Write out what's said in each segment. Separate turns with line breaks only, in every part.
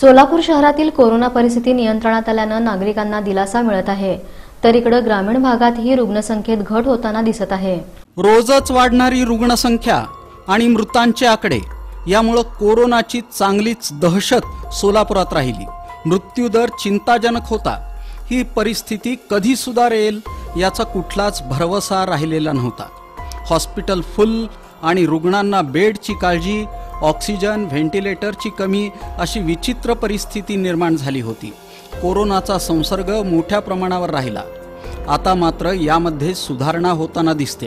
सोलापूर शहरातील कोरोना परिस्थिती नियंत्रणात आल्यानं नागरिकांना दिलासा मिळत आहे. तर इकडं ग्रामीण भागातही रुग्णसंख्येत घट होताना दिसत आहे.
रोजच वाढणारी रुग्णसंख्या आणि मृतांचे आकडे यामुळं कोरोनाची चांगलीच दहशत सोलापुरात राहिली. मृत्यूदर चिंताजनक होता. ही परिस्थिती कधी सुधारेल याचा कुठलाच भरवसा राहिलेला नव्हता. हॉस्पिटल फुल आणि रुग्णांना बेडची काळजी ऑक्सिजन व्हेंटिलेटरची कमी अशी विचित्र परिस्थिती निर्माण झाली होती. कोरोनाचा संसर्ग मोठ्या प्रमाणावर राहिला. आता मात्र यामध्ये सुधारणा होताना दिसते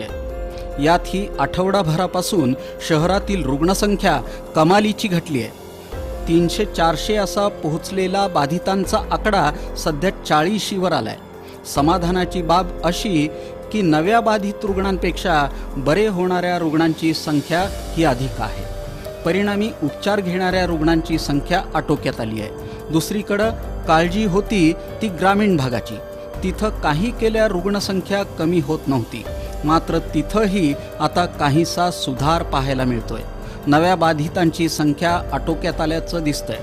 यात ही आठवडाभरापासून शहरातील रुग्णसंख्या कमालीची घटली आहे तीनशे चारशे असा पोहोचलेला बाधितांचा आकडा सध्या चाळीशीवर आलाय. समाधानाची बाब अशी की नव्या बाधित रुग्णांपेक्षा बरे होणाऱ्या रुग्णांची संख्या ही अधिक आहे. परिणामी उपचार घेणाऱ्या रुग्णांची संख्या आटोक्यात आली आहे. दुसरीकडं काळजी होती ती ग्रामीण भागाची. तिथं काही केल्या रुग्णसंख्या कमी होत नव्हती. मात्र तिथंही आता काहीसा सुधार पाहायला मिळतोय. नव्या बाधितांची संख्या आटोक्यात आल्याचं दिसतंय.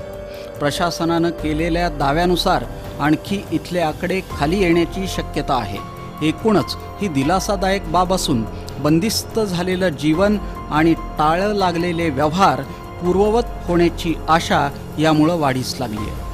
प्रशासनानं केलेल्या दाव्यानुसार आणखी इथले आकडे खाली येण्याची शक्यता आहे. एकूणच ही दिलासादायक बाब असून बंदिस्त झालेलं जीवन आणि टाळं लागलेले व्यवहार पूर्ववत होण्याची आशा यामुळं वाढीस लागली आहे.